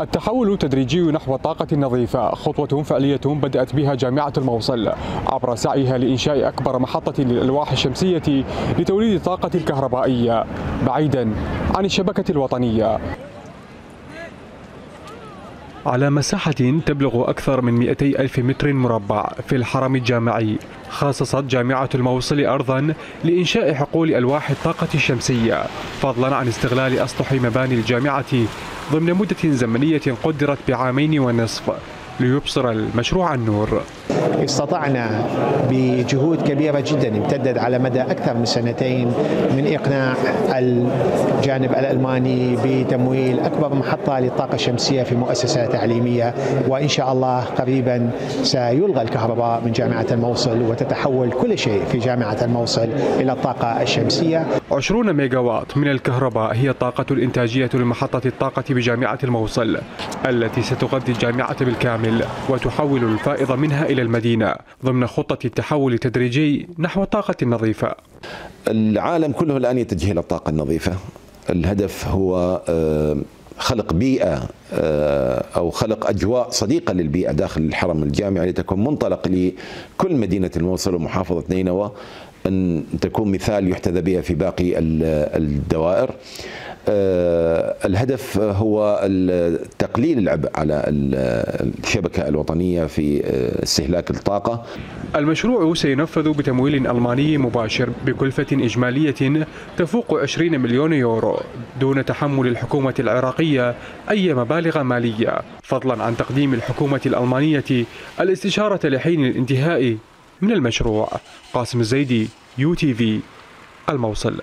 التحول التدريجي نحو الطاقة النظيفة خطوة فعلية بدأت بها جامعة الموصل. عبر سعيها لإنشاء أكبر محطة للألواح الشمسية لتوليد الطاقة الكهربائية. بعيدا عن الشبكة الوطنية. على مساحة تبلغ أكثر من 200 ألف متر مربع في الحرم الجامعي. خصصت جامعة الموصل أرضا لإنشاء حقول ألواح الطاقة الشمسية فضلا عن استغلال أسطح مباني الجامعة ضمن مدة زمنية قدرت بعامين ونصف. ليبصر المشروع النور. استطعنا بجهود كبيرة جدا امتدت على مدى أكثر من سنتين من إقناع الجانب الألماني بتمويل أكبر محطة للطاقة الشمسية في مؤسسة تعليمية وإن شاء الله قريبا سيلغى الكهرباء من جامعة الموصل وتتحول كل شيء في جامعة الموصل إلى الطاقة الشمسية. 20 ميجاوات من الكهرباء هي الطاقة الإنتاجية لمحطة الطاقة بجامعة الموصل التي ستغذي الجامعة بالكامل. وتحول الفائض منها إلى المدينة ضمن خطة التحول التدريجي نحو الطاقة النظيفة. العالم كله الآن يتجه إلى الطاقة النظيفة. الهدف هو خلق بيئة أو خلق أجواء صديقة للبيئة داخل الحرم الجامعي لتكون منطلق لكل مدينة الموصل ومحافظة نينوى. أن تكون مثال يحتذى بها في باقي الدوائر. الهدف هو تقليل العبء على الشبكة الوطنية في استهلاك الطاقة. المشروع سينفذ بتمويل ألماني مباشر بكلفة إجمالية تفوق 20 مليون يورو دون تحمل الحكومة العراقية أي مبالغ مالية فضلا عن تقديم الحكومة الألمانية الاستشارة لحين الانتهاء من المشروع قاسم الزيدي يو تي في الموصل.